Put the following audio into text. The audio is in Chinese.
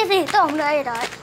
Cái gì.